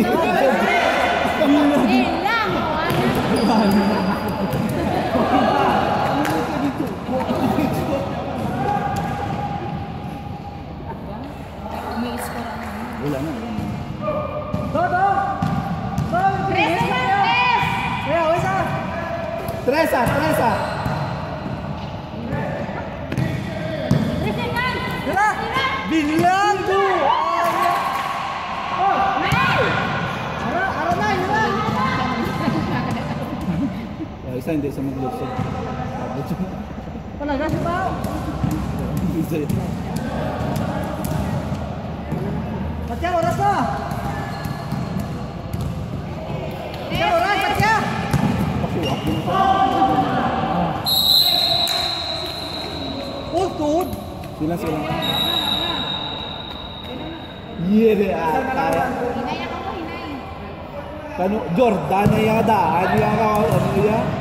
Eh, lang. o, ano? Umi-score ako. Wala na. Tres naman, tres! Tresa, Tresa. Tres naman! Bilang buwan. Isa hindi sa magluso. Abot siya. Wala na si Pao. Isa yun. Patya, oras na. Patya, oras, patya. Pakuwak din siya. Oh, tuod. Sila sila. Iya deh, ah. Hinay ako ko, hinay. Kano Jordan na yung daan yung ano ya.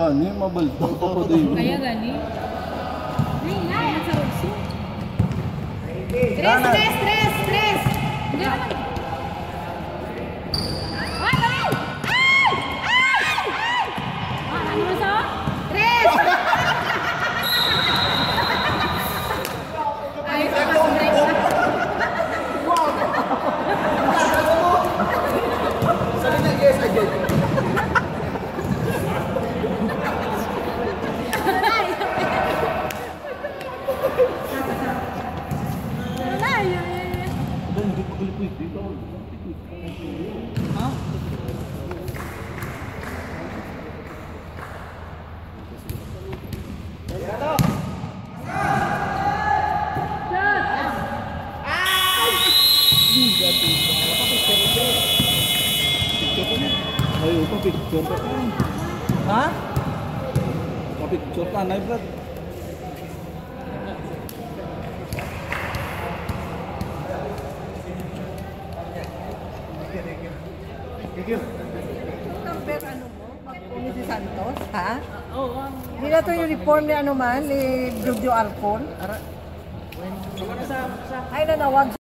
Gani, mabalto pa po din. Kaya gani. Nay, nay, ang sarap siya. Tres, tres, tres, tres. Hindi naman. topik jortan Hah? topik kan, naik berat Santos, ha? oh, ini ni ano man, ni Jojo Ay, nanawag.